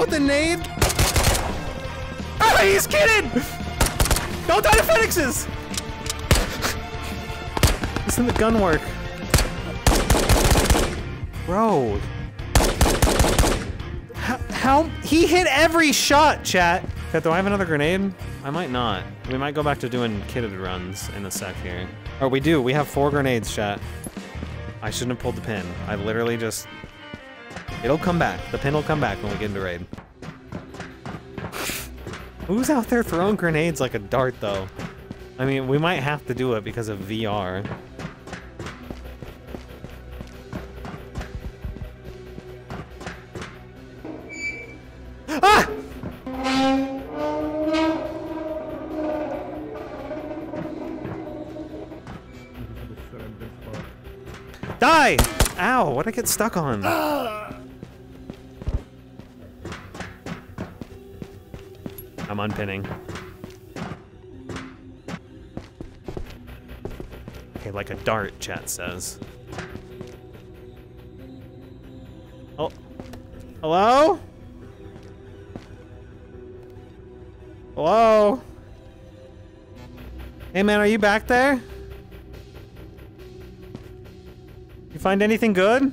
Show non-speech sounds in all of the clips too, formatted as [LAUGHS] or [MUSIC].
with the nade. Oh, he's kidding! Don't die to Phoenixes! Listen to the gun work. Bro. How, how, he hit every shot, chat. Okay, do I have another grenade? I might not. We might go back to doing kitted runs in a sec here. Oh, we do. We have four grenades, chat. I shouldn't have pulled the pin. I literally just... It'll come back. The pin will come back when we get into raid. [LAUGHS] Who's out there throwing grenades like a dart, though? I mean, we might have to do it because of VR. Ah! Die! Ow, what'd I get stuck on? [GASPS] [LAUGHS] I'm unpinning. Okay, like a dart, chat says. Oh. Hello? Hello? Hey man, are you back there? You find anything good?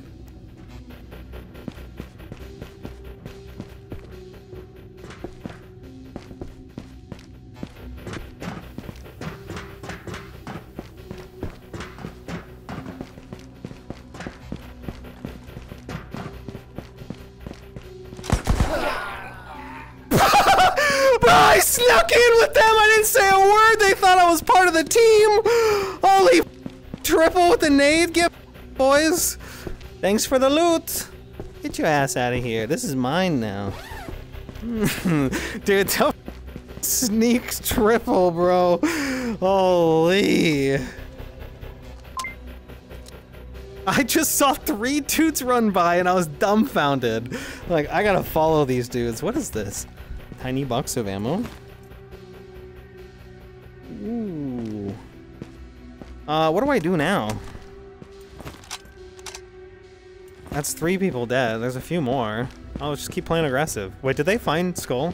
With them. I didn't say a word. They thought I was part of the team. [GASPS] Holy triple with the nade. Get boys. Thanks for the loot. Get your ass out of here. This is mine now. [LAUGHS] Dude, don't sneak triple, bro. Holy. I just saw three toots run by and I was dumbfounded. Like, I gotta follow these dudes. What is this? Tiny box of ammo. Ooh. Uh, what do I do now? That's three people dead. There's a few more. I'll just keep playing aggressive. Wait, did they find Skull?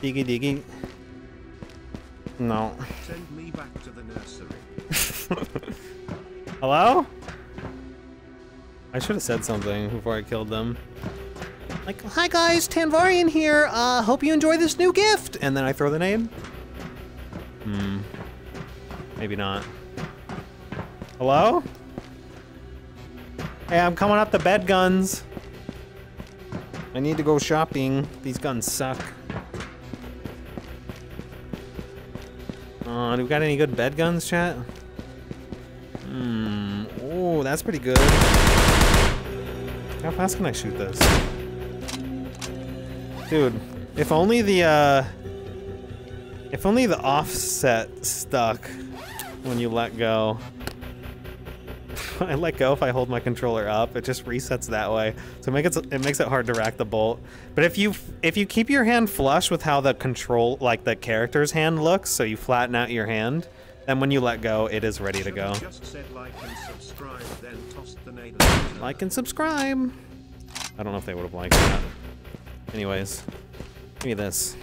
Diggy diggy. No. Send me back to the nursery. [LAUGHS] Hello? I should have said something before I killed them. Like, hi guys, Tanvarian here. Uh, hope you enjoy this new gift. And then I throw the name. Hmm. Maybe not. Hello? Hey, I'm coming up the bed guns. I need to go shopping. These guns suck. Uh, do we got any good bed guns, chat? Hmm. Oh, that's pretty good. How fast can I shoot this? Dude, if only the, uh... If only the offset stuck when you let go. [LAUGHS] I let go if I hold my controller up, it just resets that way. So it makes it, it makes it hard to rack the bolt. But if you if you keep your hand flush with how the control like the character's hand looks, so you flatten out your hand, then when you let go, it is ready to go. Like and subscribe, then tossed the nade. Like and subscribe. I don't know if they would have liked that. Anyways, give me this.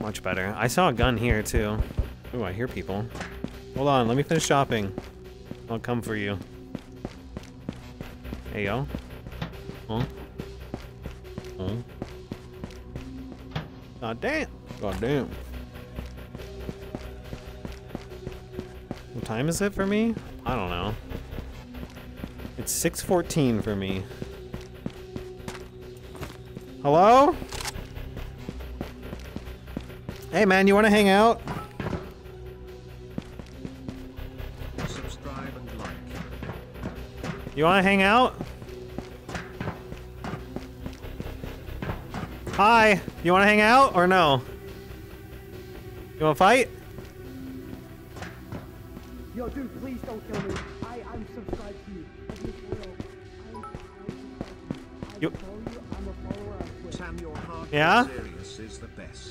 Much better. I saw a gun here too. Ooh, I hear people. Hold on, let me finish shopping. I'll come for you. Hey, yo. Huh? Huh? God damn. God damn. What time is it for me? I don't know. It's 6.14 for me. Hello? Hey man, you wanna hang out? Subscribe and like. You wanna hang out? Hi, you wanna hang out or no? You wanna fight? Yo, dude, please don't kill me. I, I'm subscribed to you. I just will. I'm, I'm you. You- I follow you. I'm a follower on Twitch. Sam, your hard Yeah?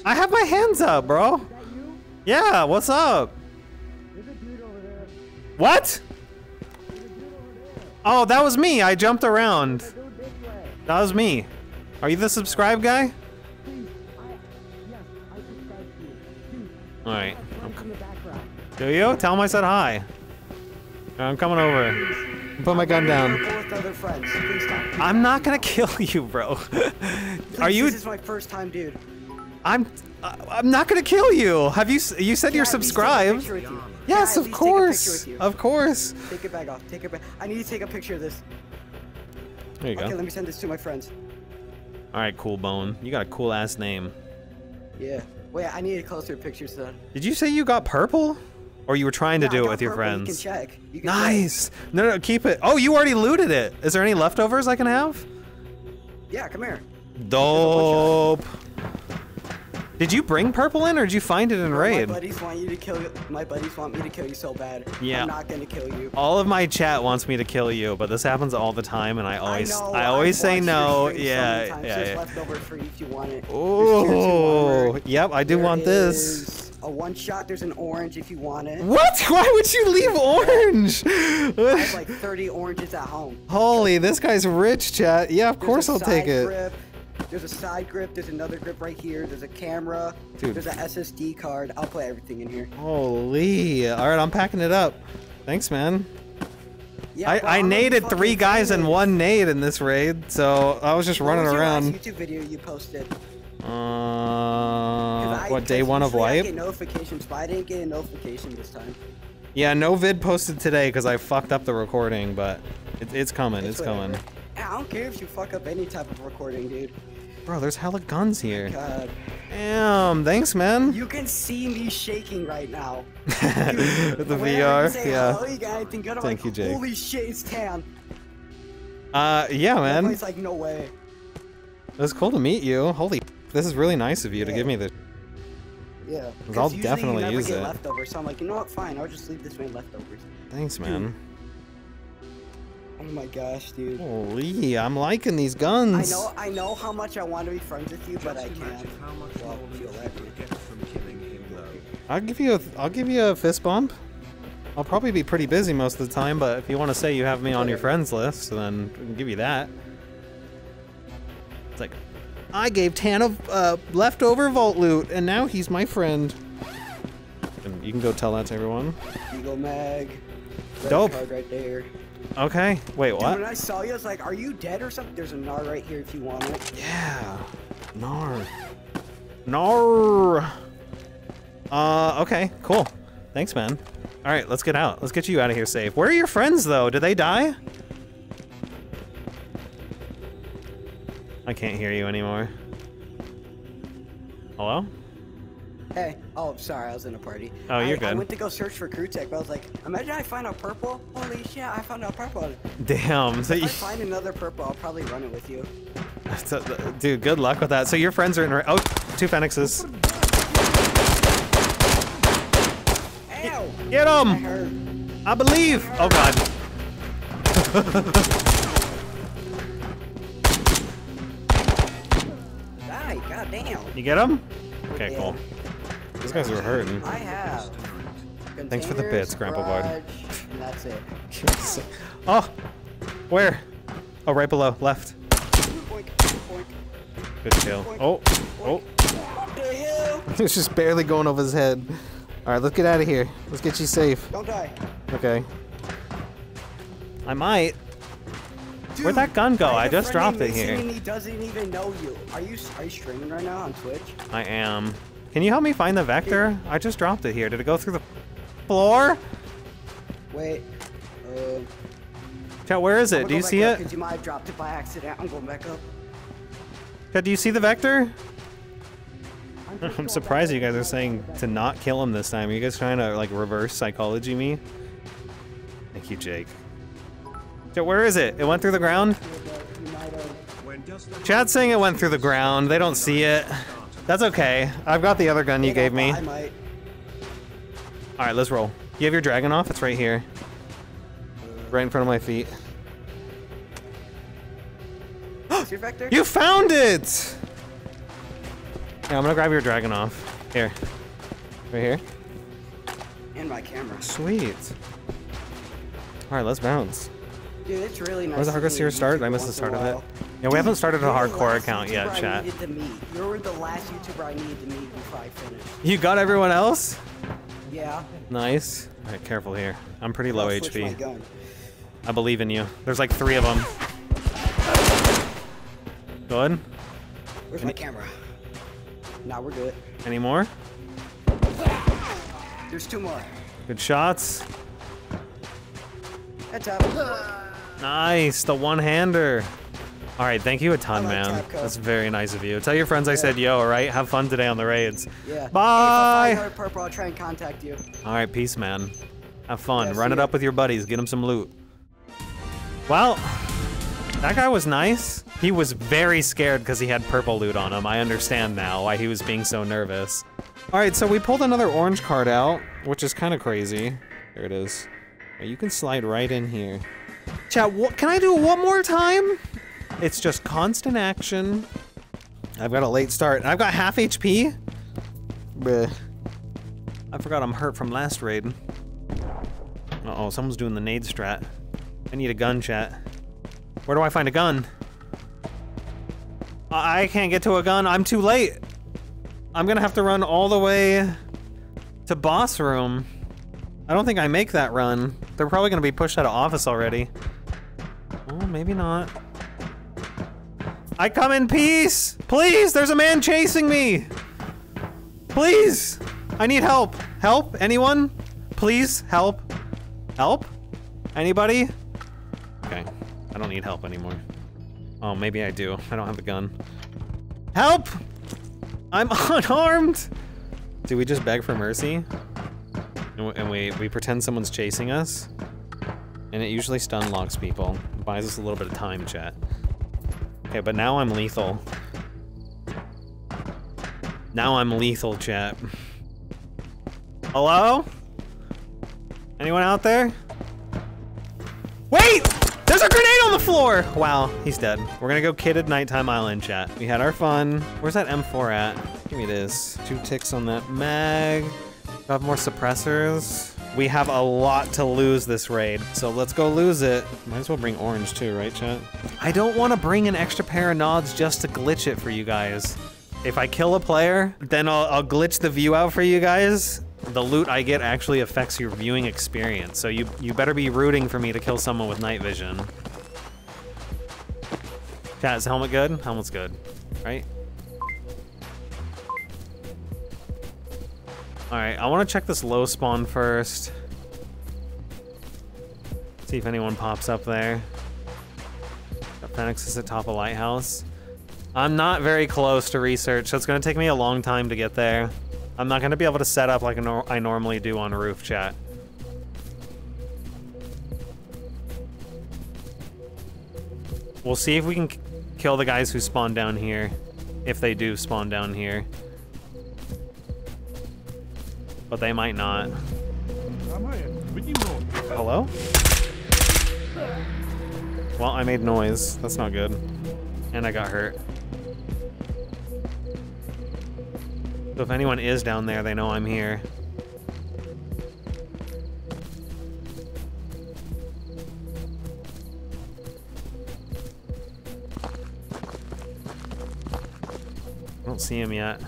I have my hands up, bro. Is that you? Yeah, what's up? There's a dude over there. What? Dude over there. Oh, that was me. I jumped around. The dude this way. That was me. Are you the subscribe guy? Please, I, yes, I subscribe to you. Dude, All right. I have friends in the background. Do you? Tell him I said hi. I'm coming over. Put my gun down. Purple with other friends. Please stop. I'm not gonna kill you, bro. Are you? This is my first time, dude. I'm. I- I'm not gonna kill you. Have you? You said you're Can I at least take a subscribed. you? Yes, of at least take a picture course. Of course. Take it back off. Take it back. I need to take a picture of this. There you Okay, go. let me send this to my friends. All right, cool bone. You got a cool ass name. Yeah. Wait, I need a closer picture, so. Did you say you got purple? Or you were trying to Yeah, do it with your friends? You can check. You can check. Nice. No, no, keep it. Oh, you already looted it. Is there any leftovers I can have? Yeah, come here. Dope. Did you bring purple in, or did you find it in raid? My buddies want you to kill. My buddies want me to kill you so bad. Yeah. I'm not gonna kill you. All of my chat wants me to kill you, but this happens all the time, and I always, I, know, I always I've say no. stream so Yeah, yeah, There's yeah. leftover free if you want it. Oh, there's tier two Oh, yep, I do There want this. A one shot. There's an orange if you want it. What? [LAUGHS] Why would you leave orange? I have like [LAUGHS] 30 oranges at home. Holy, this guy's rich, chat. Yeah, of There's course I'll take it. There's a side grip. There's another grip right here. There's a camera. Dude. There's an SSD card. I'll put everything in here. Holy. All right, I'm packing it up. Thanks, man. Yeah, I, I naded three guys in one nade in this raid, so I was just What running was around. YouTube video you posted? Uh, I- what day one of usually I get notifications, but I didn't get a notification this time. Yeah, no vid posted today because I fucked up the recording, but it, it's coming. It's, whatever. coming. I don't care if you fuck up any type of recording, dude. Bro, there's hella guns here. God. Damn, thanks, man. You can see me shaking right now. [LAUGHS] With the VR, yeah. "Hello, you got anything Thank like, you, Jake. Holy shit, it's tan. Uh, yeah, man. Everybody's like, no way. It was cool to meet you. Holy, this is really nice of you to give me this. Yeah. I'll definitely use it. leftovers, so I'm like, you know what? Fine, I'll just leave this man leftovers. Thanks, man. Oh my gosh, dude. Holy, I'm liking these guns. I know, I know how much I want to be friends with you, but I can't. how much Well, more feel loot that. you get from killing him though. I'll give you a, I'll give you a fist bump. I'll probably be pretty busy most of the time, but if you want to say you have me on your friends list, then I can give you that. It's like, I gave Tan of uh, leftover vault loot, and now he's my friend. And you can go tell that to everyone. Eagle Mag. Dope. Right there. Okay. Wait, Dude, when? I saw you, I was like, are you dead or something? There's a gnar right here if you want it. Yeah. Nar. Nar. Uh, okay, cool. Thanks, man. All right, let's get out. Let's get you out of here safe. Where are your friends, though? Did they die? I can't hear you anymore. Hello? Hey, oh, sorry, I was in a party. Oh, you're I, I went to go search for crew tech, but I was like, imagine I find out purple. Holy shit, I found out purple. Damn. So If I you, find another purple, I'll probably run it with you. [LAUGHS] so- uh, dude, good luck with that. So your friends are in. Oh, two phoenixes. Ow! Get I them! heard. I believe. Oh God. [LAUGHS] Die, goddamn. You get them? Okay, Yeah. cool. These guys are hurting. I have. Thanks for the bits, Grandpa Bard. And that's it. [LAUGHS] Oh, where? Oh, right below, left. Boink, boink. Good kill. Oh, oh, What the hell? it's just barely going over his head. All right, let's get out of here. Let's get you safe. Don't die. Okay. I might. Dude, Where'd that gun go? I, I a just dropped it named Mason here. He doesn't even know you. Are you are you streaming right now on Twitch? I am. Can you help me find the vector? I just dropped it here. Did it go through the floor? Wait. Uh, Chat, where is it? Do you see it? You might have dropped it by accident. I'm going back up. Chat, do you see the vector? I'm, [LAUGHS] I'm surprised you guys are saying to not kill him this time. Are you guys trying to like reverse psychology me? Thank you, Jake. Chat, where is it? It went through the ground? You might have. When does the Chat's saying it went through the ground. They don't see it. That's okay. I've got the other gun you gave me. by, might. All right, let's roll. You have your Dragunov? It's right here. Right in front of my feet. [GASPS] Is your vector? You found it! Yeah, I'm gonna grab your Dragunov. Here. Right here. And my camera. Sweet. All right, let's bounce. Dude, it's really nice. Where's the hardcore series start? I missed the start of it. Yeah, we haven't started a hardcore account yet, chat. needed to meet. You were the last YouTuber I needed to meet before I finished. You got everyone else? Yeah. Nice. All right, careful here. I'm pretty low I'll HP. I believe in you. There's like three of them. Good. Where's my camera? Nah, we're good. Any more? There's two more. Good shots. That's up. Nice, the one-hander. All right, thank you a ton, like man. Tapco. That's very nice of you. Tell your friends I said yo, all right? Have fun today on the raids. Yeah. Bye. find purple, I'll try and contact you. All right, peace, man. Have fun. Yeah, Run it ya. up with your buddies. Get them some loot. Well, that guy was nice. He was very scared because he had purple loot on him. I understand now why he was being so nervous. All right, so we pulled another orange card out, which is kind of crazy. There it is. You can slide right in here. Chat, what, can I do it one more time? It's just constant action. I've got a late start. I've got half HP. Bleh. I forgot I'm hurt from last raid. Uh-oh, someone's doing the nade strat. I need a gun, chat. Where do I find a gun? I I can't get to a gun. I'm too late. I'm gonna have to run all the way to boss room. I don't think I make that run. They're probably gonna be pushed out of office already. Oh, maybe not. I come in peace! Please, there's a man chasing me! Please! I need help. Help? Anyone? Please, help. Help? Anybody? Okay. I don't need help anymore. Oh, maybe I do. I don't have a gun. Help! I'm [LAUGHS] unarmed! Do we just beg for mercy? And we, we, pretend someone's chasing us? And it usually stun locks people. Buys us a little bit of time, chat. Okay, but now I'm lethal. Now I'm lethal, chat. Hello? Anyone out there? Wait! There's a grenade on the floor! Wow, he's dead. We're gonna go Kidded Nighttime Island, chat. We had our fun. Where's that M4 at? Give me this. Two ticks on that mag. Have more suppressors? We have a lot to lose this raid, so let's go lose it. Might as well bring orange too, right, chat? I don't want to bring an extra pair of nods just to glitch it for you guys. If I kill a player, then I'll, I'll glitch the view out for you guys. The loot I get actually affects your viewing experience, so you, you better be rooting for me to kill someone with night vision. Chat, is helmet good? Helmet's good, right? Alright, I want to check this low spawn first. See if anyone pops up there. Got Phoenix is at top of Lighthouse. I'm not very close to research, so it's going to take me a long time to get there. I'm not going to be able to set up like I I normally do on roof chat. We'll see if we can kill the guys who spawn down here. If they do spawn down here. But they might not. Hello? Well, I made noise. That's not good. And I got hurt. So if anyone is down there, they know I'm here. I don't see him yet.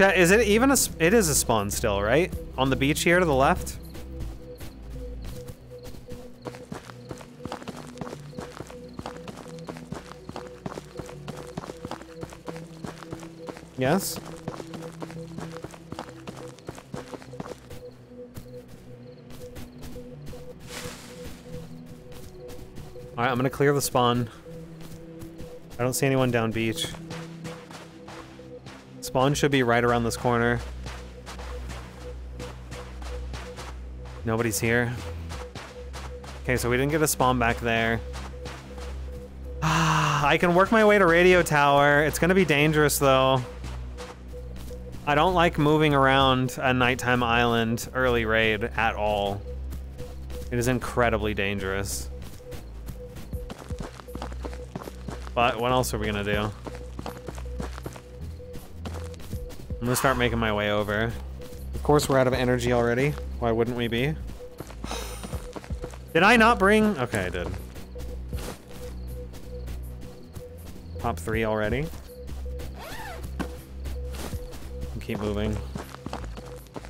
Is it even a? It is a spawn still, right? On the beach here to the left. Yes. All right, I'm gonna clear the spawn. I don't see anyone down beach. Spawn should be right around this corner. Nobody's here. Okay, so we didn't get a spawn back there. Ah, I can work my way to radio tower. It's gonna be dangerous though. I don't like moving around a nighttime island early raid at all. It is incredibly dangerous. But what else are we gonna do? I'm gonna start making my way over. Of course, we're out of energy already. Why wouldn't we be? Did I not bring? Okay, I did. Top three already. Keep moving.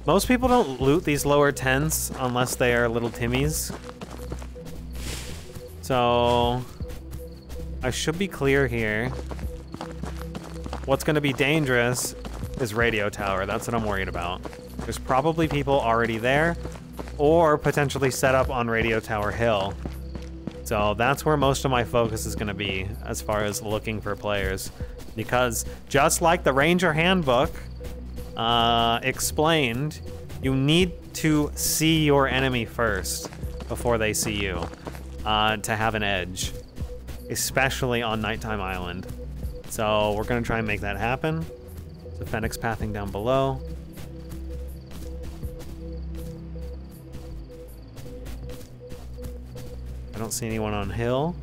Most people don't loot these lower tens unless they are little Timmies. So I should be clear here. What's gonna be dangerous is radio tower. That's what I'm worried about. There's probably people already there or potentially set up on radio tower hill. So that's where most of my focus is gonna be as far as looking for players. Because just like the Ranger Handbook uh, explained, you need to see your enemy first before they see you uh, to have an edge, especially on Nighttime Island. So we're gonna try and make that happen. So Fenix pathing down below. I don't see anyone on hill.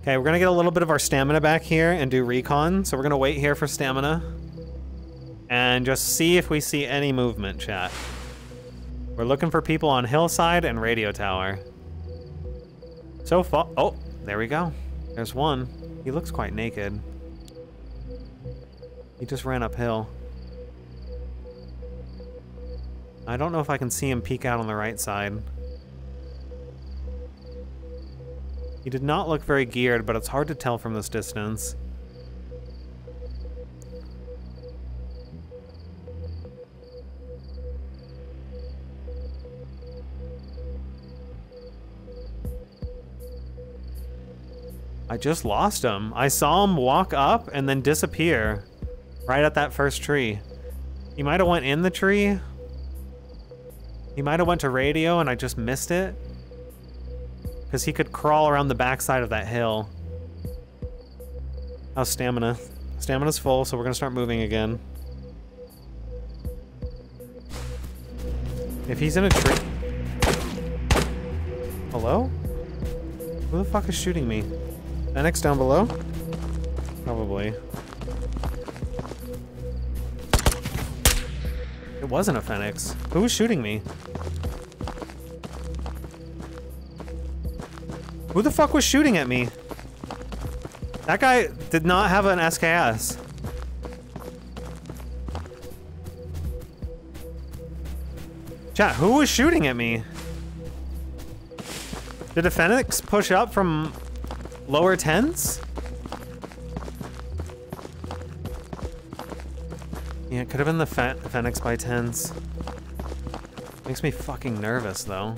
Okay, we're gonna get a little bit of our stamina back here and do recon. So we're gonna wait here for stamina. And just see if we see any movement, chat. We're looking for people on hillside and radio tower. So far, oh, there we go. There's one. He looks quite naked. He just ran uphill. I don't know if I can see him peek out on the right side. He did not look very geared, but it's hard to tell from this distance. I just lost him. I saw him walk up and then disappear right at that first tree. He might have went in the tree. He might have went to radio and I just missed it. Because he could crawl around the backside of that hill. How's stamina? Stamina's full, so we're gonna start moving again. If he's in a tree... Hello? Who the fuck is shooting me? Fenix down below? Probably. Wasn't a Fenix. Who was shooting me? Who the fuck was shooting at me? That guy did not have an SKS. Chat, who was shooting at me? Did a Fenix push up from lower tens? Could have been the Fe Fenix by tens. Makes me fucking nervous, though.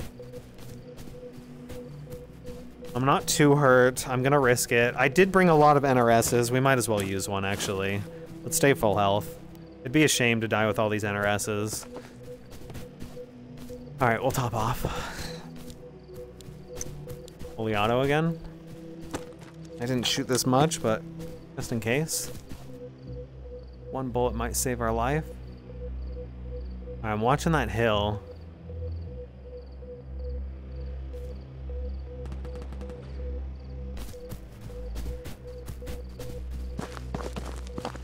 I'm not too hurt. I'm gonna risk it. I did bring a lot of NRSs. We might as well use one, actually. Let's stay full health. It'd be a shame to die with all these NRSs. Alright, we'll top off. Fully auto again. I didn't shoot this much, but just in case. One bullet might save our life. I'm watching that hill.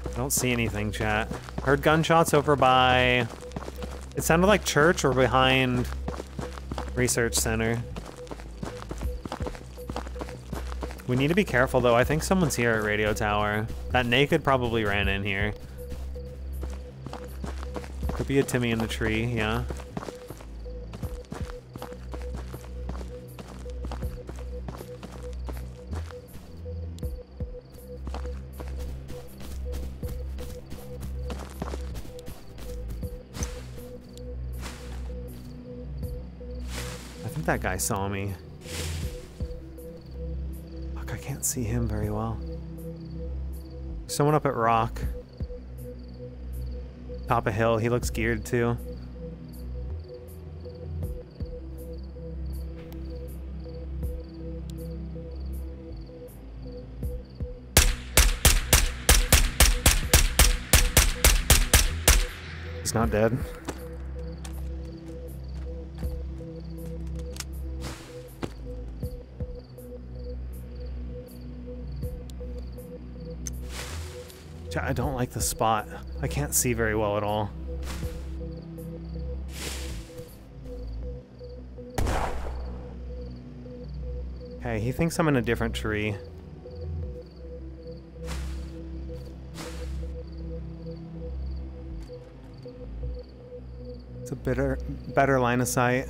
I don't see anything, chat. Heard gunshots over by... It sounded like church or behind research center. We need to be careful though. I think someone's here at radio tower. That naked probably ran in here. Be a Timmy in the tree, yeah. I think that guy saw me. Fuck, I can't see him very well. Someone up at rock. Top of hill, he looks geared too. He's not dead. I don't like the spot. I can't see very well at all. Okay, he thinks I'm in a different tree. It's a better, better line of sight.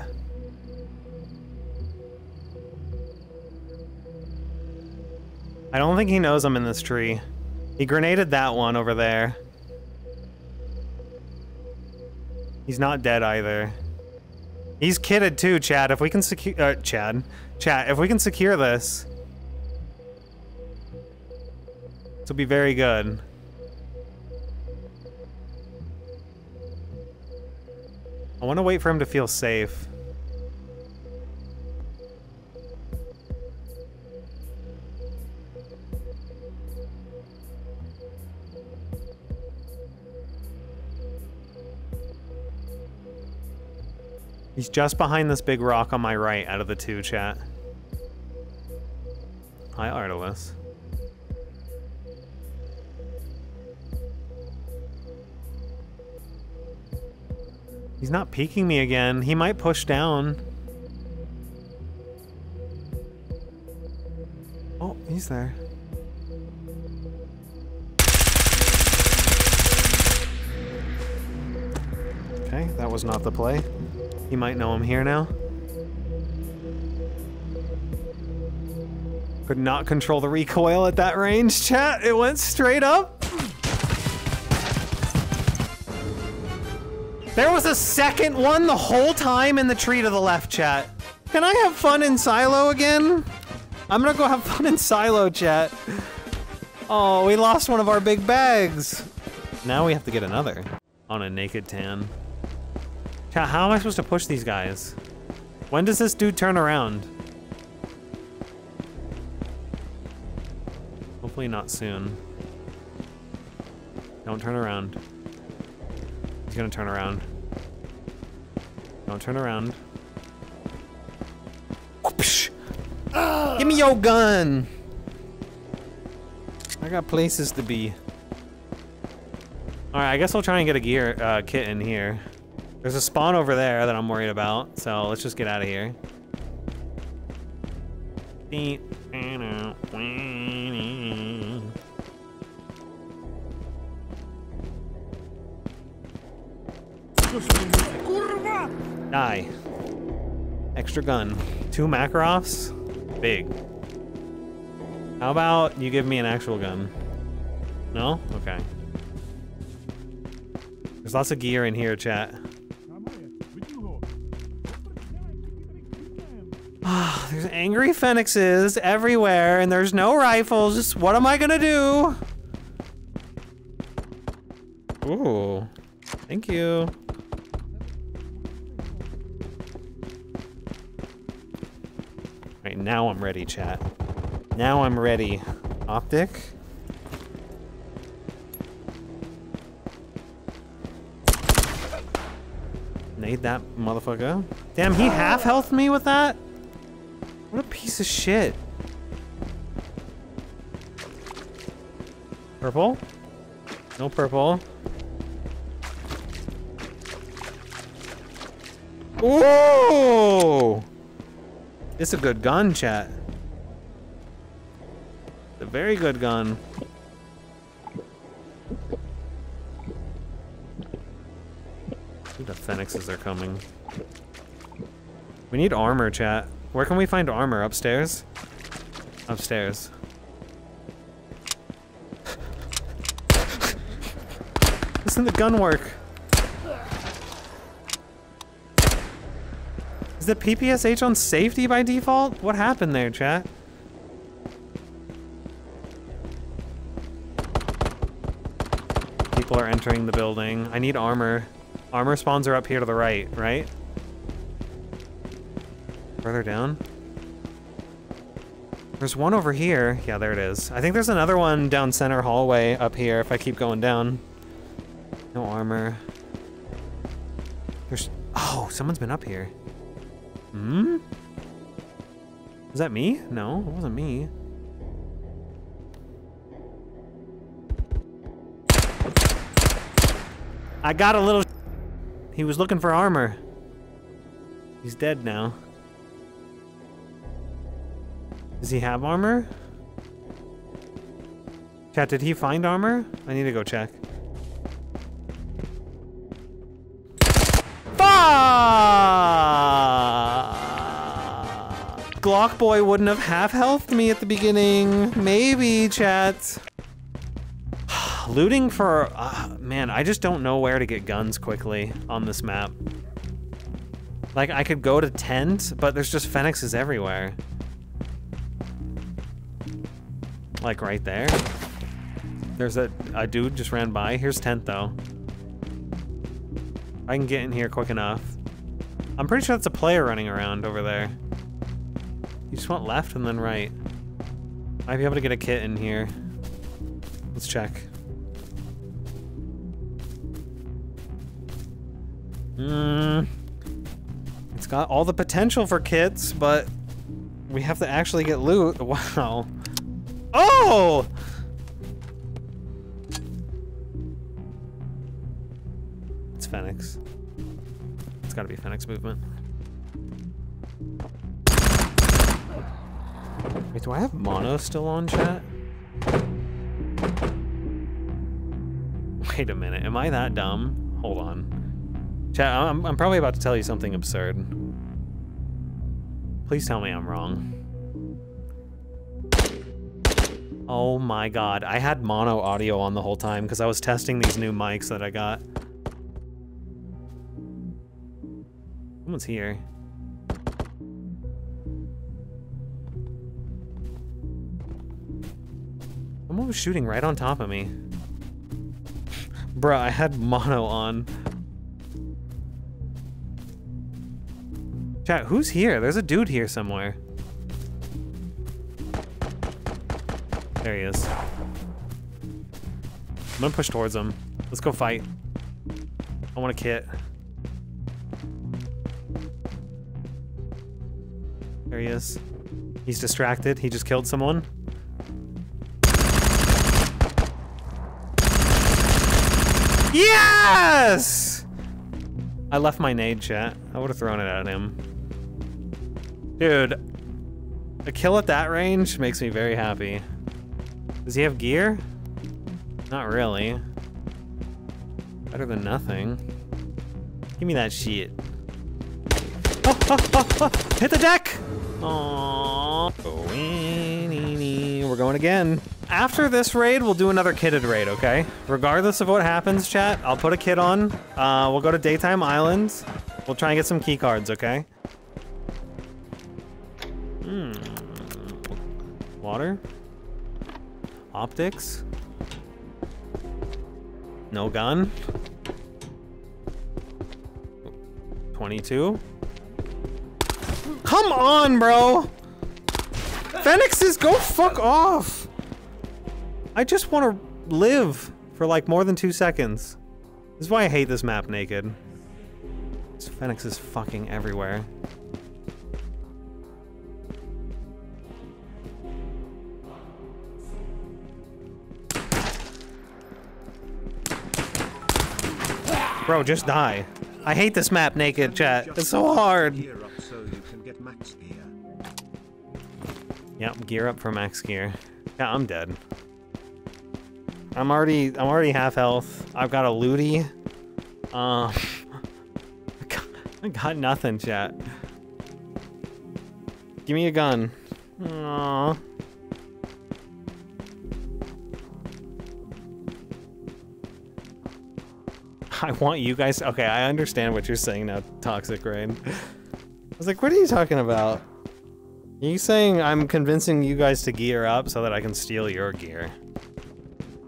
I don't think he knows I'm in this tree. He grenaded that one over there. He's not dead either. He's kitted too, Chad. If we can secure, uh, Chad, Chad, if we can secure this, this will be very good. I want to wait for him to feel safe. He's just behind this big rock on my right out of the two, chat. Hi, Artelis. He's not peeking me again. He might push down. Oh, he's there. Okay, that was not the play. He might know I'm here now. Could not control the recoil at that range, chat. It went straight up. There was a second one the whole time in the tree to the left, chat. Can I have fun in silo again? I'm gonna go have fun in silo, chat. Oh, we lost one of our big bags. Now we have to get another on a naked tan. Chat, how am I supposed to push these guys? When does this dude turn around? Hopefully not soon. Don't turn around. He's gonna turn around. Don't turn around. Whoopsh. Give me your gun! I got places to be. Alright, I guess I'll try and get a gear uh, kit in here. There's a spawn over there that I'm worried about, so let's just get out of here. Die. Extra gun. Two Makarovs? Big. How about you give me an actual gun? No? Okay. There's lots of gear in here, chat. Ah, there's angry phoenixes everywhere, and there's no rifles. What am I gonna do? Ooh, thank you. Right now I'm ready, chat. Now I'm ready. Optic. Nade that motherfucker. Damn, he half health me with that? What a piece of shit. Purple? No purple. Whoa! It's a good gun, chat. It's a very good gun. Ooh, the Fenixes are coming. We need armor, chat. Where can we find armor? Upstairs? Upstairs. Listen to the gun work. Is the PPSH on safety by default? What happened there, chat? People are entering the building. I need armor. Armor spawns are up here to the right, right? Further down? There's one over here. Yeah, there it is. I think there's another one down center hallway up here if I keep going down. No armor. There's... Oh, someone's been up here. Hmm? Was that me? No, it wasn't me. I got a little... He was looking for armor. He's dead now. Does he have armor? Chat, did he find armor? I need to go check. Fuck! Glock boy wouldn't have half healthed me at the beginning. Maybe, chat. [SIGHS] Looting for, uh, man, I just don't know where to get guns quickly on this map. Like, I could go to tent, but there's just phoenixes everywhere. Like right there. There's a, a dude just ran by. Here's tent though. I can get in here quick enough. I'm pretty sure that's a player running around over there. You just went left and then right. Might be able to get a kit in here. Let's check. Hmm. It's got all the potential for kits, but we have to actually get loot. [LAUGHS] Wow. Oh! It's Phoenix. It's gotta be Phoenix movement. Wait, do I have mono still on chat? Wait a minute, am I that dumb? Hold on. Chat, I'm, I'm probably about to tell you something absurd. Please tell me I'm wrong. Oh my god, I had mono audio on the whole time because I was testing these new mics that I got. Someone's here. Someone was shooting right on top of me. Bruh, I had mono on. Chat, who's here? There's a dude here somewhere. There he is. I'm gonna push towards him. Let's go fight. I want a kit. There he is. He's distracted. He just killed someone. Yes! I left my nade chat. I would have thrown it at him. Dude, a kill at that range makes me very happy. Does he have gear? Not really. Better than nothing. Give me that shit. Oh, oh, oh, oh. Hit the deck! Aww. We're going again. After this raid, we'll do another kitted raid, okay? Regardless of what happens, chat, I'll put a kit on. Uh, we'll go to Daytime Islands. We'll try and get some key cards, okay? Hmm. Water? Optics? No gun? 22? Come on, bro! Phoenixes, go fuck off! I just want to live for like more than two seconds. This is why I hate this map naked. This Phoenix is fucking everywhere. Bro, just die. I hate this map naked, chat. It's so hard. Yep, gear up for max gear. Yeah, I'm dead. I'm already I'm already half health. I've got a looty. Um [LAUGHS] I got nothing, chat. Give me a gun. Aww. [LAUGHS] I want you guys. Okay, I understand what you're saying now, Toxic Rain. I was like, what are you talking about? Are you saying I'm convincing you guys to gear up so that I can steal your gear?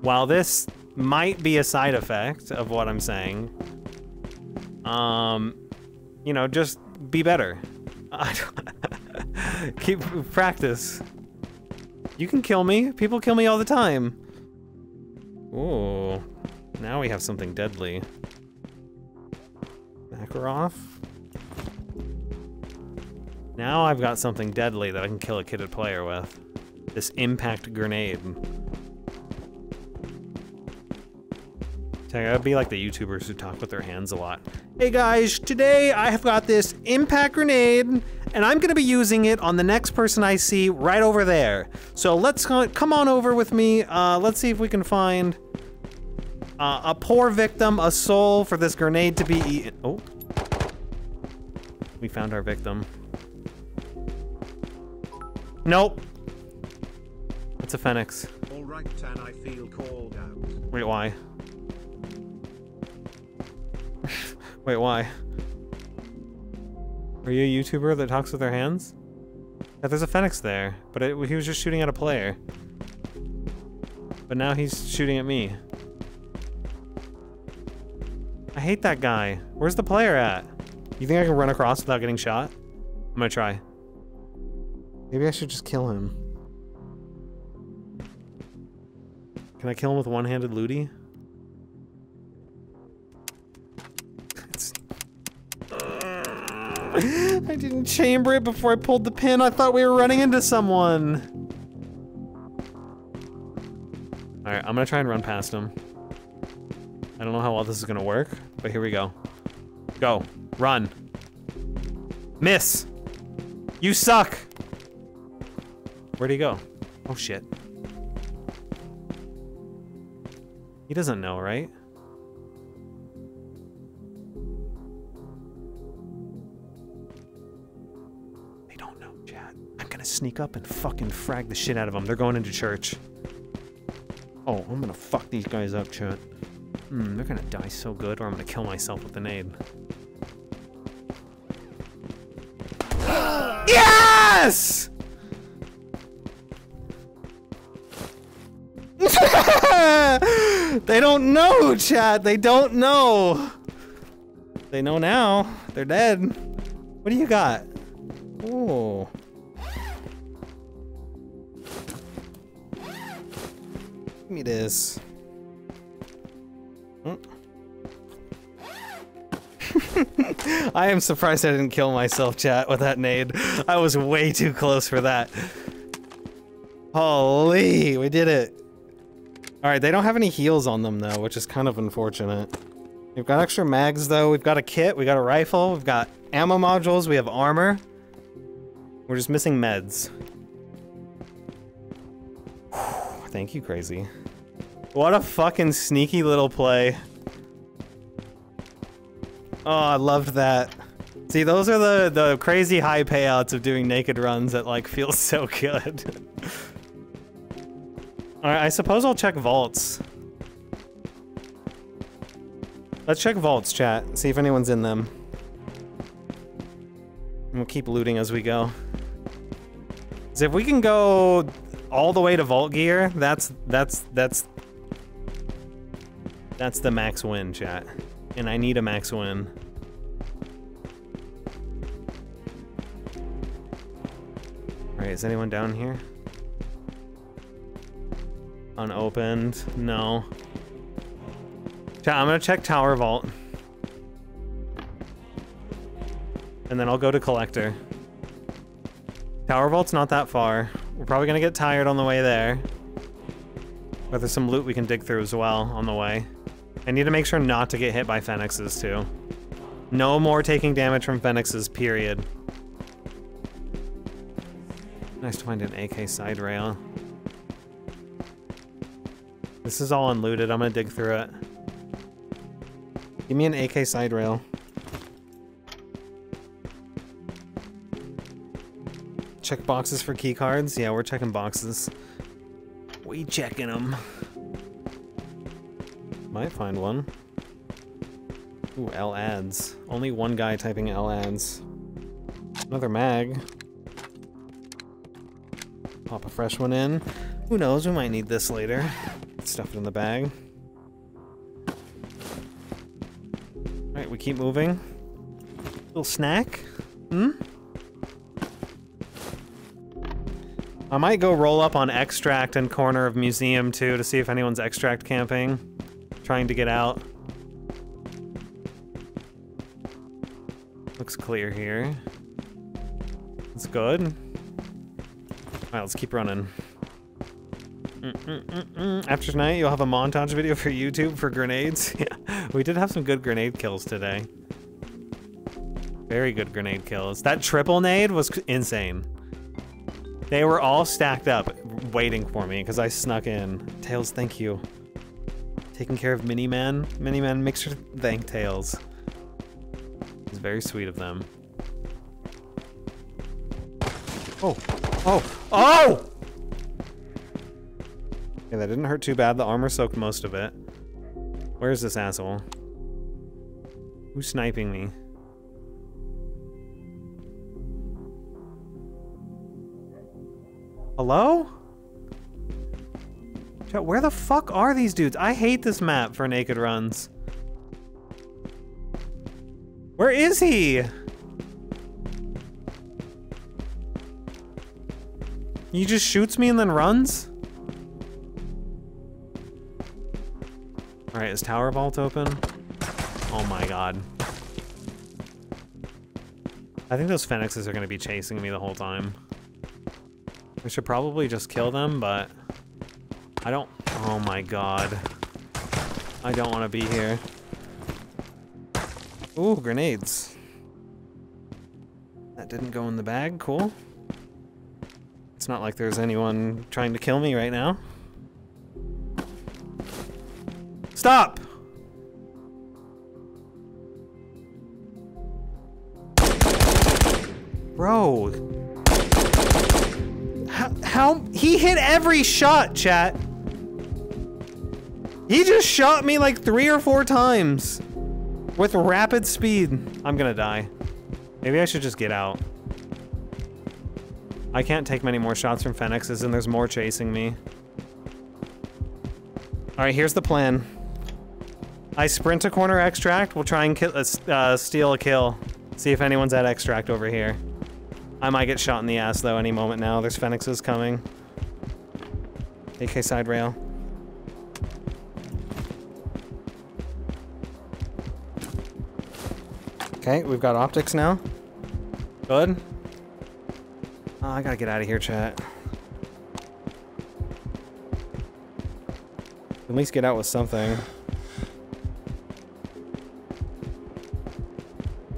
While this might be a side effect of what I'm saying, um, you know, just be better. [LAUGHS] Keep practice. You can kill me. People kill me all the time. Ooh. Now we have something deadly. Makarov. Now I've got something deadly that I can kill a kitted player with. This impact grenade. I'd be like the YouTubers who talk with their hands a lot. Hey guys, today I have got this impact grenade and I'm gonna be using it on the next person I see right over there. So let's come on over with me. Uh, let's see if we can find uh, a poor victim, a soul for this grenade to be eaten. Oh. We found our victim. Nope. It's a phoenix. Alright, and I feel called out. Wait, why? [LAUGHS] Wait, why? Are you a YouTuber that talks with their hands? Yeah, there's a Phoenix there, but it, he was just shooting at a player. But now he's shooting at me. I hate that guy. Where's the player at? You think I can run across without getting shot? I'm gonna try. Maybe I should just kill him. Can I kill him with one-handed looty? It's- [LAUGHS] I didn't chamber it before I pulled the pin. I thought we were running into someone. Alright, I'm gonna try and run past him. I don't know how well this is gonna work, but here we go. Go. Run. Miss! You suck! Where'd he go? Oh shit. He doesn't know, right? They don't know, Chad. I'm gonna sneak up and fucking frag the shit out of them. They're going into church. Oh, I'm gonna fuck these guys up, Chad. Hmm, they're gonna die so good, or I'm gonna kill myself with the nade. [GASPS] yes! [LAUGHS] they don't know, Chad. They don't know. They know now. They're dead. What do you got? Oh. Give me this. I am surprised I didn't kill myself, chat, with that nade. I was way too close for that. Holy, we did it. Alright, they don't have any heals on them, though, which is kind of unfortunate. We've got extra mags, though. We've got a kit, we got a rifle, we've got ammo modules, we have armor. We're just missing meds. Thank you, Crazy. What a fucking sneaky little play. Oh, I loved that. See, those are the, the crazy high payouts of doing naked runs that, like, [LAUGHS] feel so good. Alright, I suppose I'll check vaults. Let's check vaults, chat. See if anyone's in them. And we'll keep looting as we go. So if we can go all the way to vault gear, that's that's that's that's the max win, chat. And I need a max win. Alright, is anyone down here? Unopened. No. I'm gonna check Tower Vault. And then I'll go to Collector. Tower Vault's not that far. We're probably gonna get tired on the way there. But there's some loot we can dig through as well on the way. I need to make sure not to get hit by Phoenixes too. No more taking damage from Phoenixes, period. Nice to find an AK side rail. This is all unlooted. I'm gonna dig through it. Give me an AK side rail. Check boxes for key cards. Yeah, we're checking boxes. We checking them. Might find one. Ooh, L ads. Only one guy typing L ads. Another mag. Pop a fresh one in. Who knows, we might need this later. Stuff it in the bag. Alright, we keep moving. Little snack? Hmm? I might go roll up on Extract and corner of Museum too to see if anyone's Extract camping. Trying to get out. Looks clear here. That's good. Alright, let's keep running. Mm -mm -mm. After tonight, you'll have a montage video for YouTube for grenades. [LAUGHS] yeah, we did have some good grenade kills today. Very good grenade kills. That triple nade was insane. They were all stacked up, waiting for me because I snuck in. Tails, thank you. Taking care of Miniman. Miniman Mixer, thank Tails. It's very sweet of them. Oh, oh, oh! Yeah, that didn't hurt too bad. The armor soaked most of it. Where's this asshole? Who's sniping me? Hello? Where the fuck are these dudes? I hate this map for naked runs. Where is he? He just shoots me and then runs? Alright, is Tower Vault open? Oh my god. I think those Phoenixes are gonna be chasing me the whole time. We should probably just kill them, but... I don't... Oh my god. I don't want to be here. Ooh, grenades. That didn't go in the bag, cool. It's not like there's anyone trying to kill me right now. Stop! Bro. How, how? He hit every shot, chat. He just shot me like three or four times. With rapid speed. I'm gonna die. Maybe I should just get out. I can't take many more shots from Phoenixes and there's more chasing me. Alright, here's the plan. I sprint to corner extract. We'll try and kill, uh, uh, steal a kill. See if anyone's at extract over here. I might get shot in the ass though any moment now. There's Phoenixes coming. AK side rail. Okay, we've got optics now. Good. Oh, I gotta get out of here, chat. At least get out with something.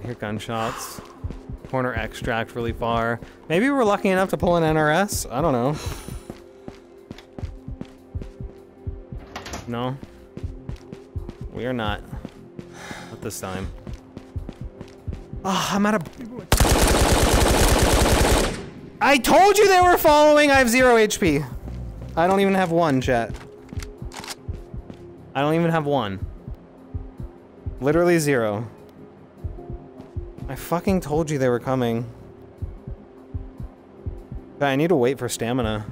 I hear gunshots. Corner extract really far. Maybe we're lucky enough to pull an NRS. I don't know. No. We are not. Not this time. Oh, I'm out of... I told you they were following! I have zero HP. I don't even have one, chat. I don't even have one. Literally zero. I fucking told you they were coming. But I need to wait for stamina.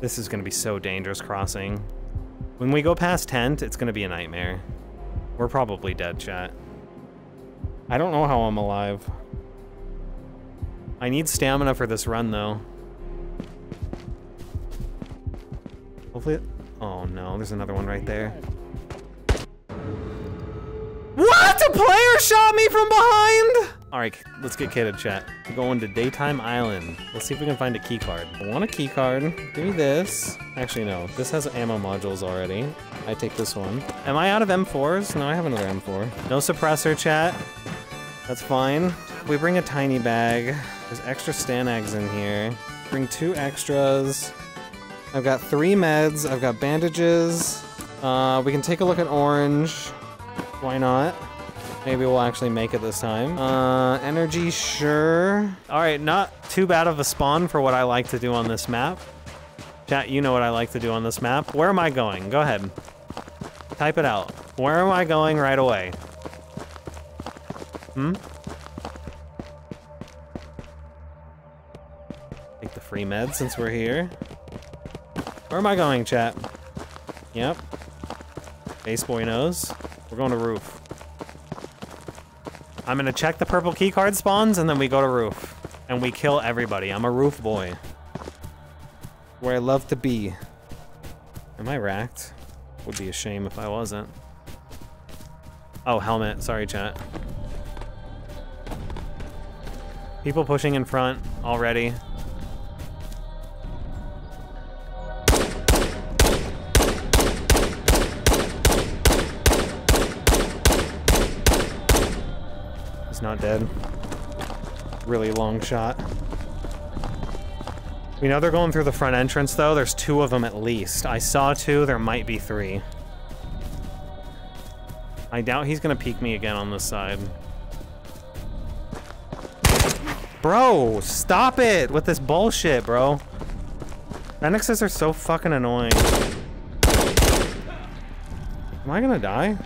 This is gonna be so dangerous crossing. When we go past tent, it's gonna be a nightmare. We're probably dead, chat. I don't know how I'm alive. I need stamina for this run, though. Hopefully... Oh, no. There's another one right there. What? A player shot me from behind? All right, let's get kitted, chat. We're going to Daytime Island. Let's see if we can find a key card. I want a key card. Give me this. Actually, no. This has ammo modules already. I take this one. Am I out of M4s? No, I have another M4. No suppressor, chat. That's fine. We bring a tiny bag. There's extra Stanags in here. Bring two extras. I've got three meds. I've got bandages. Uh, we can take a look at orange. Why not? Maybe we'll actually make it this time. Uh, energy, sure. All right, not too bad of a spawn for what I like to do on this map. Chat, you know what I like to do on this map. Where am I going? Go ahead. Type it out. Where am I going right away? Hmm? Take the free med since we're here. Where am I going, chat? Yep. Base boy knows. We're going to roof. I'm gonna check the purple keycard spawns and then we go to roof. And we kill everybody. I'm a roof boy. Where I love to be. Am I racked? Would be a shame if I wasn't. Oh, helmet. Sorry, chat. People pushing in front already. He's not dead. Really long shot. We know they're going through the front entrance, though. There's two of them at least. I saw two. There might be three. I doubt he's gonna peek me again on this side. Bro, stop it with this bullshit, bro. Phoenixes are so fucking annoying. Am I gonna die?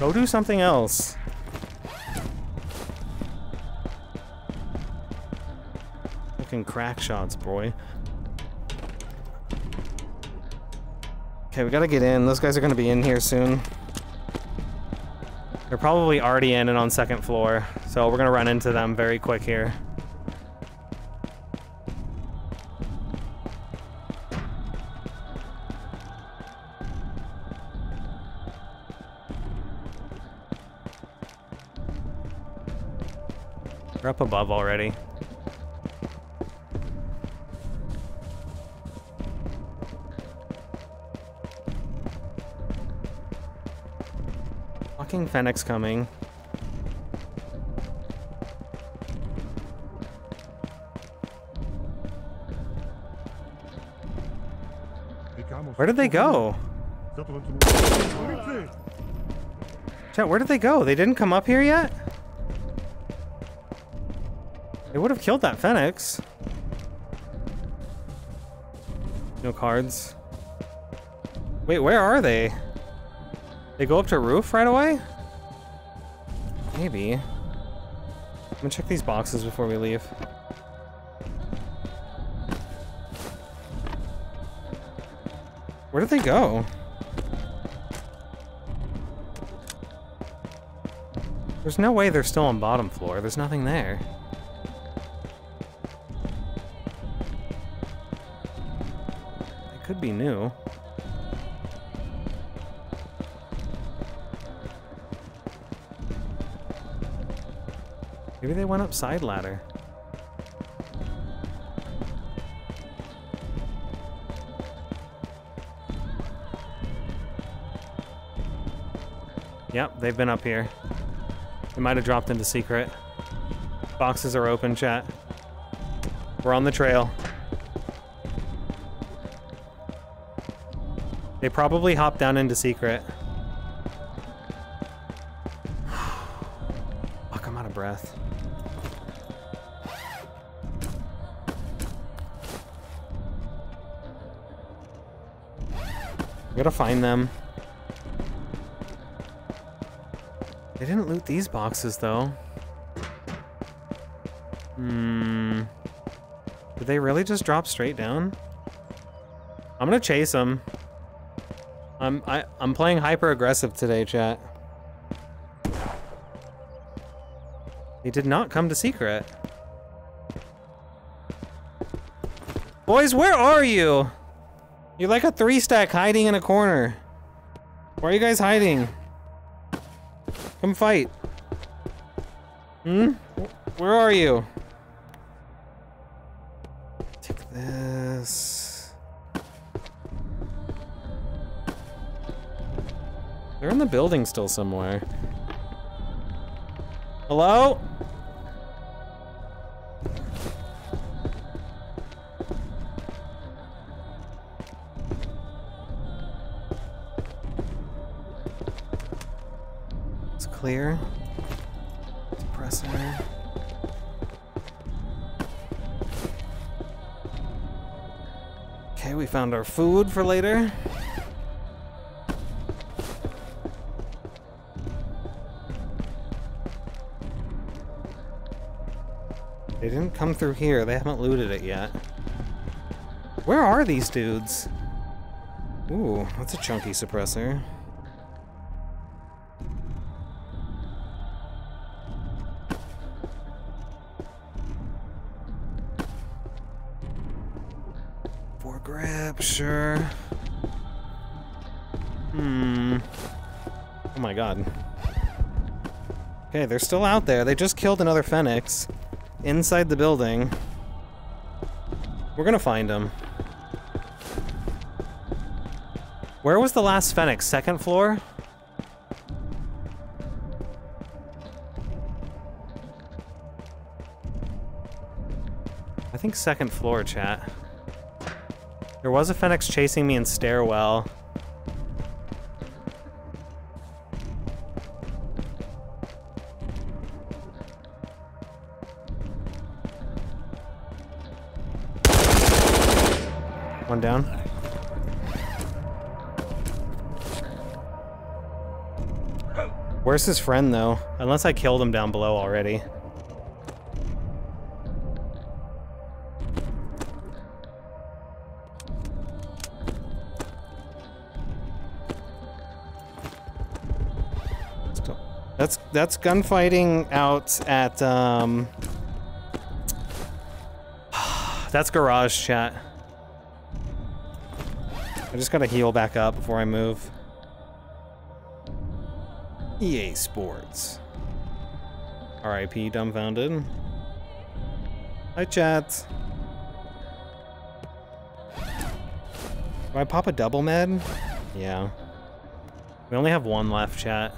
Go do something else. Fucking crack shots, boy. Okay, we gotta get in. Those guys are gonna be in here soon. They're probably already in and on second floor, so we're gonna run into them very quick here. We're up above already. Fucking Fennec coming. Where did they go? Chat, where did they go? They didn't come up here yet? They would have killed that Phoenix. No cards. Wait, where are they? They go up to roof right away? Maybe. I'm gonna check these boxes before we leave. Where did they go? There's no way they're still on bottom floor. There's nothing there. It could be new. Maybe they went up side ladder. Yep, they've been up here. They might have dropped into secret. Boxes are open, chat. We're on the trail. They probably hopped down into secret. Gotta find them. They didn't loot these boxes, though. Hmm. Did they really just drop straight down? I'm gonna chase them. I'm I, I'm playing hyper aggressive today, chat. They did not come to secret. Boys, where are you? You're like a three stack hiding in a corner. Where are you guys hiding? Come fight. Hmm? Where are you? Take this. They're in the building still somewhere. Hello? Clear. Suppressor. Okay, we found our food for later. They didn't come through here. They haven't looted it yet. Where are these dudes? Ooh, that's a chunky suppressor. Okay, they're still out there. They just killed another Phoenix inside the building. We're gonna find them. Where was the last Phoenix? Second floor? I think second floor, chat. There was a Phoenix chasing me in stairwell. Where's his friend, though? Unless I killed him down below already. That's that's gunfighting out at um [SIGHS] That's garage chat. I just gotta heal back up before I move. EA Sports. RIP dumbfounded. Hi chat. Do I pop a double med? Yeah. We only have one left, chat.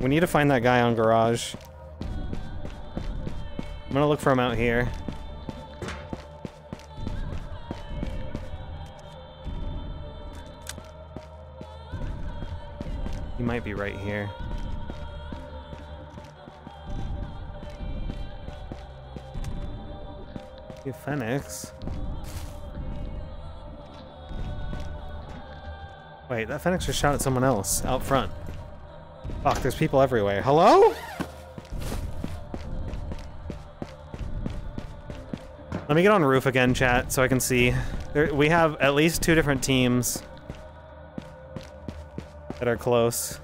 We need to find that guy on garage. I'm gonna look for him out here. Might be right here. You Phoenix. Wait, that Phoenix just shot at someone else out front. Fuck, there's people everywhere. Hello? Let me get on roof again, chat, so I can see. There, we have at least two different teams that are close.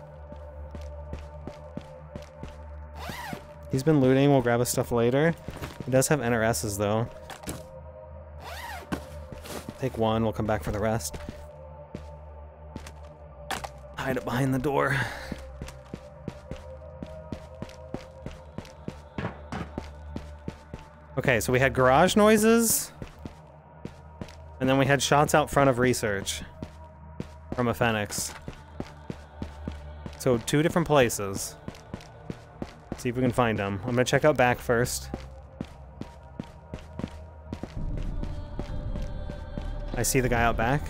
He's been looting, we'll grab his stuff later. He does have NRSs though. Take one, we'll come back for the rest. Hide it behind the door. Okay, so we had garage noises. And then we had shots out front of research. From a Phoenix. So two different places. See if we can find them. I'm gonna check out back first. I see the guy out back.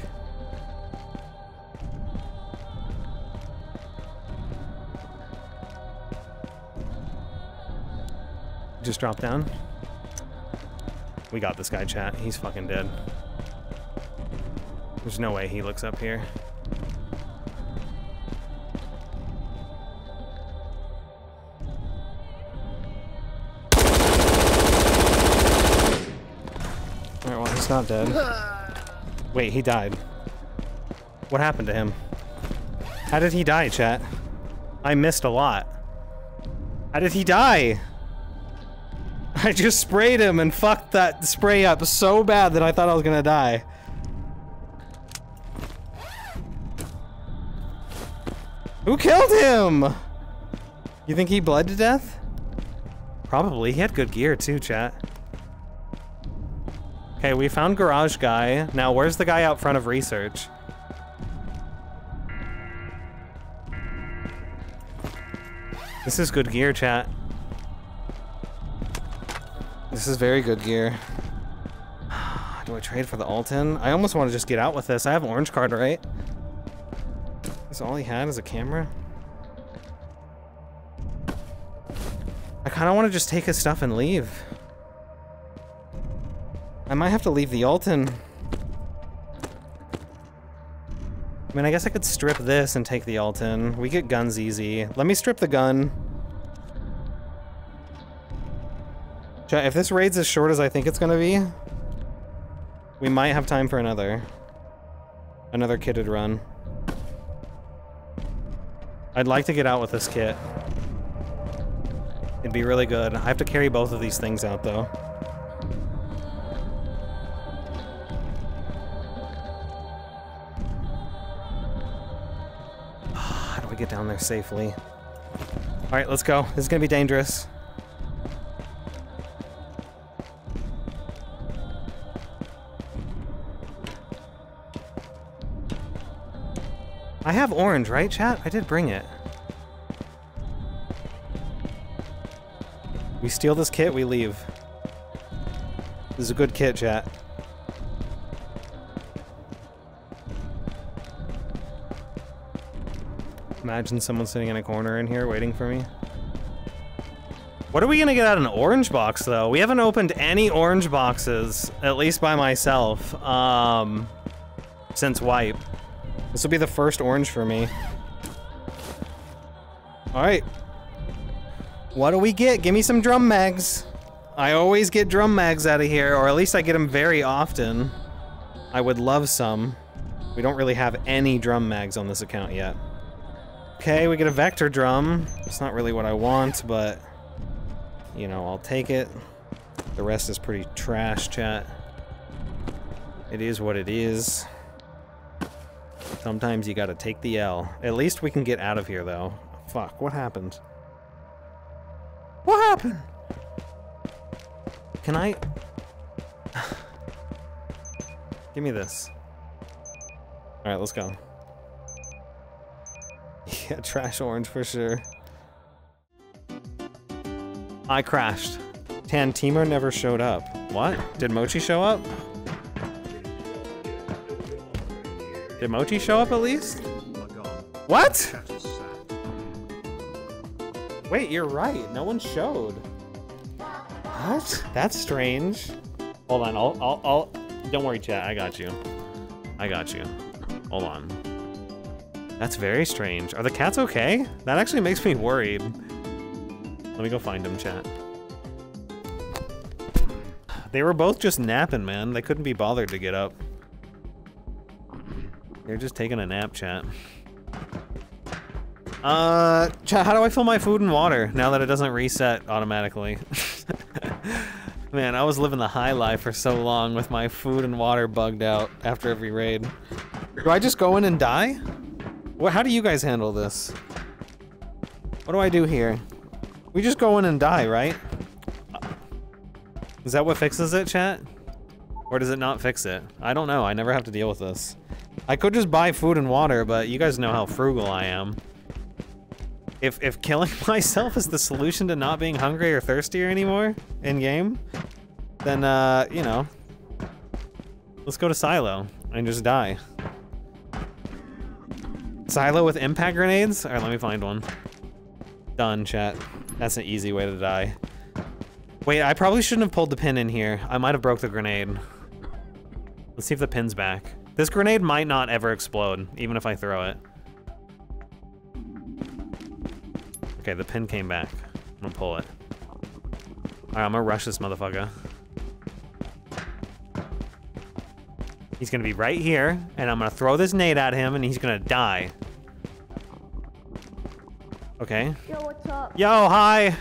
Just drop down. We got this guy, chat. He's fucking dead. There's no way he looks up here. Not dead. Wait, he died. What happened to him? How did he die, chat? I missed a lot. How did he die? I just sprayed him and fucked that spray up so bad that I thought I was gonna die. Who killed him? You think he bled to death? Probably. He had good gear too, chat. Okay, we found garage guy. Now, where's the guy out front of research? This is good gear, chat. This is very good gear. [SIGHS] Do I trade for the Alton? I almost want to just get out with this. I have an orange card, right? That's all he had is a camera? I kind of want to just take his stuff and leave. I might have to leave the Alton. I mean, I guess I could strip this and take the Alton. We get guns easy. Let me strip the gun. If this raid's as short as I think it's gonna be, we might have time for another. Another kitted run. I'd like to get out with this kit. It'd be really good. I have to carry both of these things out, though. We get down there safely? Alright, let's go. This is gonna be dangerous. I have orange, right, chat? I did bring it. We steal this kit, we leave. This is a good kit, chat. Imagine someone sitting in a corner in here waiting for me. What are we gonna get out of an orange box, though? We haven't opened any orange boxes, at least by myself, um, since wipe. This will be the first orange for me. All right. What do we get? Give me some drum mags. I always get drum mags out of here, or at least I get them very often. I would love some. We don't really have any drum mags on this account yet. Okay, we get a vector drum. It's not really what I want, but you know, I'll take it. The rest is pretty trash, chat. It is what it is. Sometimes you gotta take the L. At least we can get out of here, though. Fuck, what happened? What happened? Can I... [SIGHS] Give me this. Alright, let's go. [LAUGHS] Yeah, trash orange for sure. I crashed. Tantimo never showed up. What? Did Mochi show up? Did Mochi show up at least? What? chat is sad. Wait, you're right. No one showed. What? That's strange. Hold on. I'll, I'll, I'll. Don't worry, chat. I got you. I got you. Hold on. That's very strange. Are the cats okay? That actually makes me worried. Let me go find them, chat. They were both just napping, man. They couldn't be bothered to get up. They're just taking a nap, chat. Uh, chat, how do I fill my food and water now that it doesn't reset automatically? [LAUGHS] Man, I was living the high life for so long with my food and water bugged out after every raid. Do I just go in and die? How do you guys handle this? What do I do here? We just go in and die, right? Is that what fixes it, chat? Or does it not fix it? I don't know. I never have to deal with this. I could just buy food and water, but you guys know how frugal I am. If, if killing [LAUGHS] myself is the solution to not being hungry or thirstier anymore in game, then, uh, you know, let's go to Silo and just die. Silo with impact grenades? Alright, let me find one. Done, chat. That's an easy way to die. Wait, I probably shouldn't have pulled the pin in here. I might have broke the grenade. Let's see if the pin's back. This grenade might not ever explode, even if I throw it. Okay, the pin came back. I'm gonna pull it. Alright, I'm gonna rush this motherfucker. He's gonna be right here, and I'm gonna throw this nade at him, and he's gonna die. Okay. Yo, what's up? Yo, hi! [LAUGHS]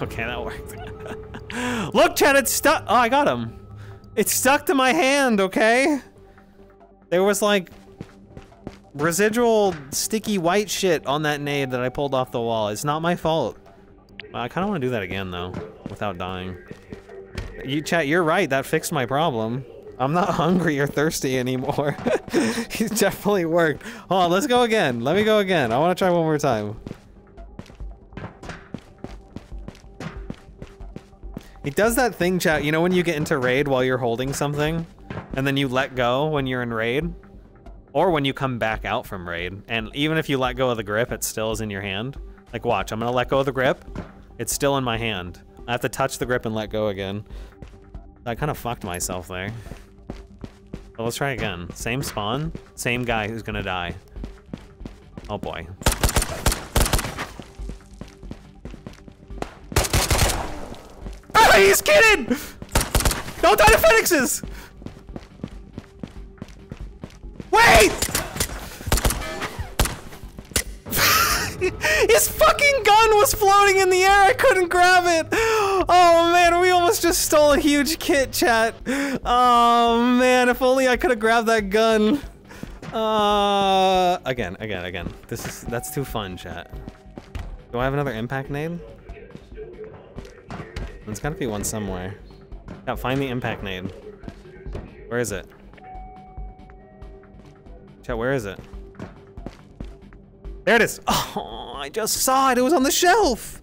okay, that worked. [LAUGHS] Look, Chad, it's stuck. Oh, I got him. It's stuck to my hand, okay? There was like residual sticky white shit on that nade that I pulled off the wall. It's not my fault. I kind of want to do that again, though, without dying. You, chat, you're right. That fixed my problem. I'm not [LAUGHS] hungry or thirsty anymore. [LAUGHS] He's definitely worked. Hold on, let's go again. Let me go again. I want to try one more time. It does that thing, chat. You know when you get into raid while you're holding something, and then you let go when you're in raid, or when you come back out from raid, and even if you let go of the grip, it still is in your hand. Like, watch. I'm gonna let go of the grip. It's still in my hand. I have to touch the grip and let go again. I kind of fucked myself there. But let's try again. Same spawn, same guy who's gonna die. Oh boy. Ah, he's kidding! Don't die to phoenixes! Wait! [LAUGHS] His fucking gun was floating in the air. I couldn't grab it. Oh man, we almost just stole a huge kit, chat. Oh man, if only I could have grabbed that gun. Uh, again, again, again. This is that's too fun, chat. Do I have another impact nade? There's gotta be one somewhere. Yeah, find the impact nade. Where is it? Chat, where is it? There it is. Oh, I just saw it. It was on the shelf.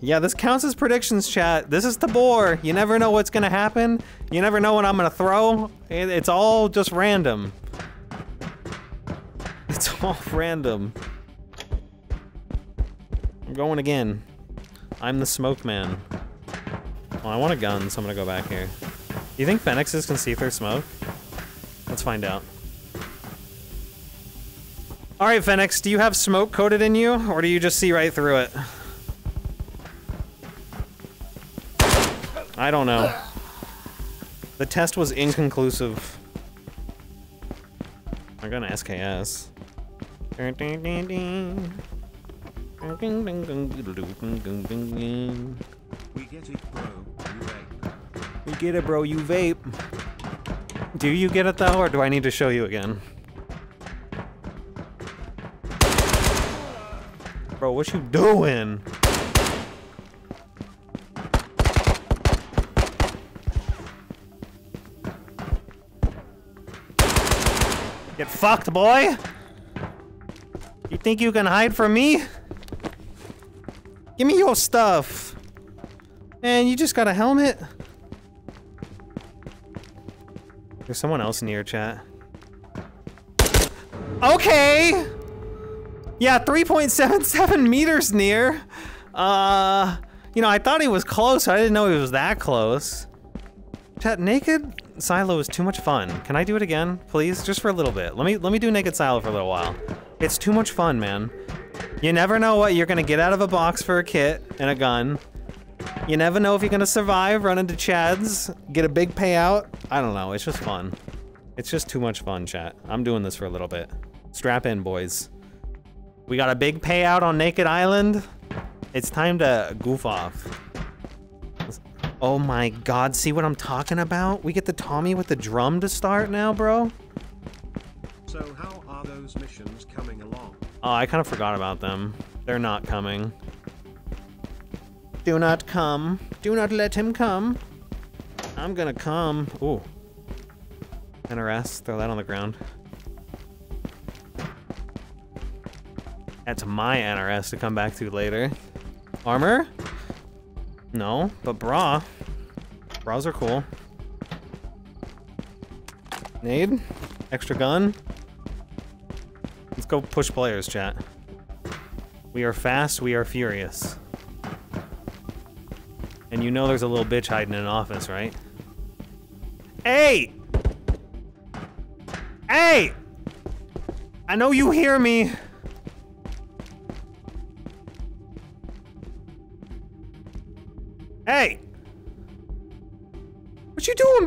Yeah, this counts as predictions, chat. This is the Tabor. You never know what's gonna happen. You never know what I'm gonna throw. It- It's all just random. It's [LAUGHS] all random. I'm going again. I'm the smoke man. Well, I want a gun, so I'm gonna go back here. Do you think phoenixes can see through smoke? Let's find out. All right, Phoenix, do you have smoke coated in you, or do you just see right through it? I don't know. The test was inconclusive. I'm gonna SKS. We get it, bro. You vape. You get it, bro, you vape. Do you get it though, or do I need to show you again? Bro, what you doing? Get fucked, boy! You think you can hide from me? Give me your stuff. Man, you just got a helmet? There's someone else in near chat. Okay! Yeah, 3.77 [LAUGHS] meters near. Uh, you know, I thought he was close. I didn't know he was that close. Chat, naked silo is too much fun. Can I do it again, please? Just for a little bit. Let me let me do naked silo for a little while. It's too much fun, man. You never know what you're gonna get out of a box for a kit and a gun. You never know if you're gonna survive, run into Chads, get a big payout. I don't know, it's just fun. It's just too much fun, chat. I'm doing this for a little bit. Strap in, boys. We got a big payout on Naked Island. It's time to goof off. Oh my god, see what I'm talking about? We get the Tommy with the drum to start now, bro? So how are those missions coming along? Oh, I kind of forgot about them. They're not coming. Do not come. Do not let him come. I'm gonna come. Ooh. NRS, throw that on the ground. That's my NRS to come back to later. Armor? No, but bra. Bras are cool. Nade? Extra gun? Let's go push players, chat. We are fast, we are furious. And you know there's a little bitch hiding in an office, right? Hey! Hey! I know you hear me.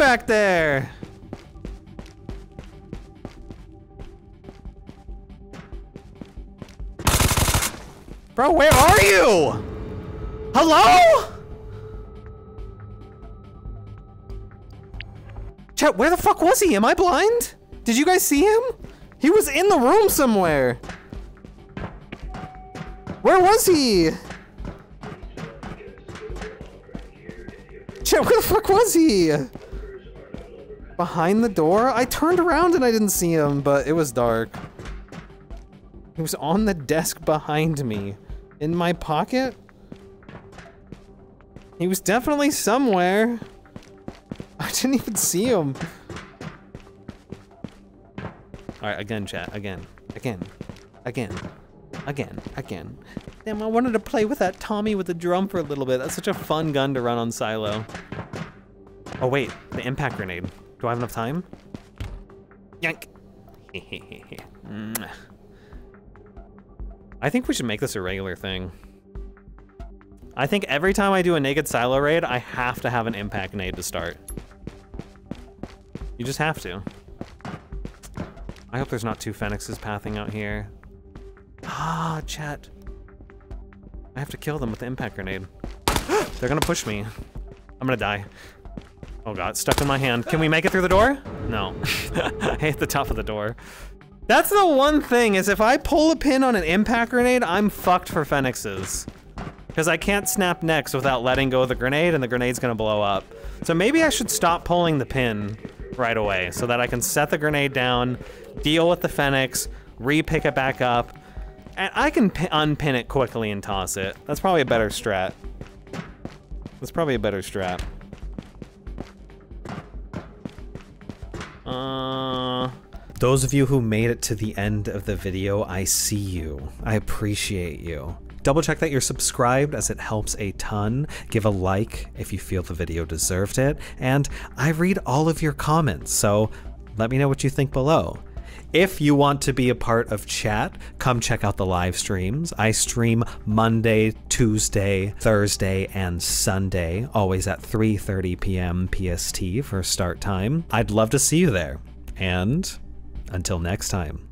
Back there? Bro, where are you? Hello? Chat, where the fuck was he? Am I blind? Did you guys see him? He was in the room somewhere. Where was he? Chat, where the fuck was he? Behind the door? I turned around and I didn't see him, but it was dark. He was on the desk behind me. In my pocket? He was definitely somewhere. [LAUGHS] I didn't even see him. Alright, again, chat. Again. Again. Again. Again. Again. Damn, I wanted to play with that Tommy with the drum for a little bit. That's such a fun gun to run on Silo. Oh, wait. The impact grenade. Do I have enough time? Yank. [LAUGHS] I think we should make this a regular thing. I think every time I do a naked silo raid, I have to have an impact nade to start. You just have to. I hope there's not two phoenixes pathing out here. Ah, chat. I have to kill them with the impact grenade. [GASPS] They're gonna push me. I'm gonna die. Oh god, stuck in my hand. Can we make it through the door? No. I [LAUGHS] hit the top of the door. That's the one thing, is if I pull a pin on an impact grenade, I'm fucked for phoenixes. Because I can't snap next without letting go of the grenade, and the grenade's gonna blow up. So maybe I should stop pulling the pin right away, so that I can set the grenade down, deal with the phoenix, re-pick it back up, and I can unpin it quickly and toss it. That's probably a better strat. That's probably a better strat. Uh, those of you who made it to the end of the video, I see you. I appreciate you. Double check that you're subscribed as it helps a ton. Give a like if you feel the video deserved it. And I read all of your comments, so let me know what you think below. If you want to be a part of chat, come check out the live streams. I stream Monday, Tuesday, Thursday, and Sunday, always at 3:30 p.m. PST for start time. I'd love to see you there. And until next time.